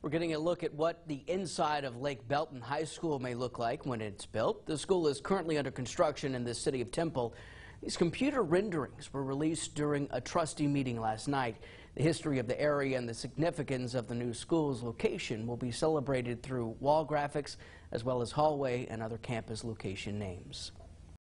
We're getting a look at what the inside of Lake Belton High School may look like when it's built. The school is currently under construction in the city of Temple. These computer renderings were released during a trustee meeting last night. The history of the area and the significance of the new school's location will be celebrated through wall graphics as well as hallway and other campus location names.